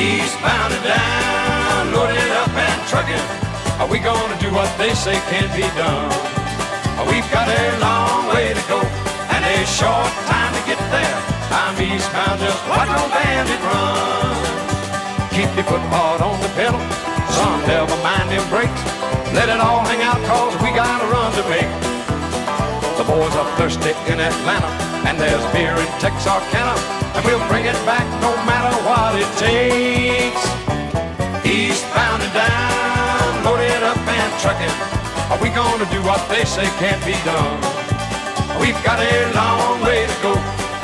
Eastbound and down, loaded up and trucking. Are we gonna do what they say can't be done? Oh, we've got a long way to go and a short time to get there. I'm eastbound, just watch old bandit run. Keep your foot hard on the pedal, son, never mind them brakes. Let it all hang out, cause we got a run to make. The boys are thirsty in Atlanta, and there's beer in Texarkana, and we'll bring it back no matter what it takes. Eastbound and down, loaded up and trucking. Are we gonna do what they say can't be done? We've got a long way to go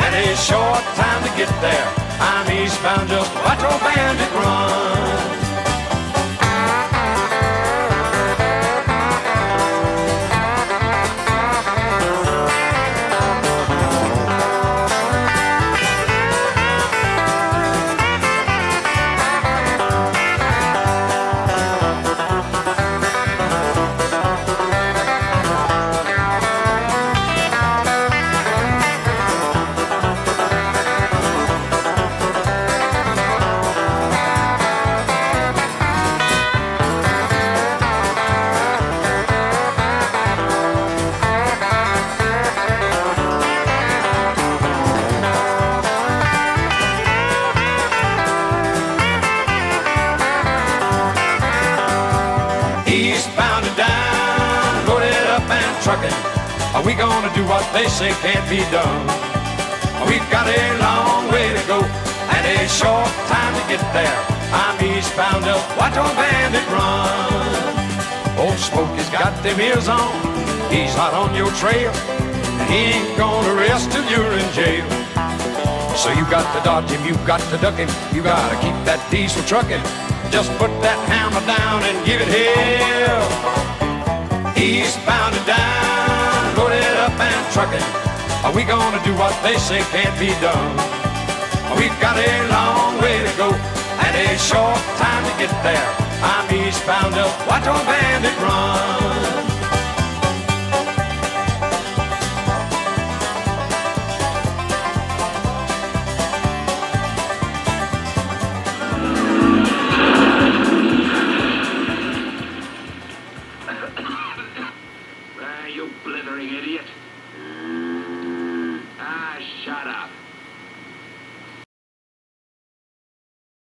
and a short time to get there. I'm eastbound, just watch old bandit run. Trucking. Are we gonna do what they say can't be done? We've got a long way to go and a short time to get there. I'm eastbound up, watch old bandit run. Old Smokey's got them ears on, he's hot on your trail. He ain't gonna rest till you're in jail. So you got to dodge him, you got to duck him, you gotta keep that diesel trucking. Just put that hammer down and give it hell. Eastbound and down, trucking. Are we gonna do what they say can't be done? We've got a long way to go and a short time to get there. I'm eastbound up, watch old bandit run.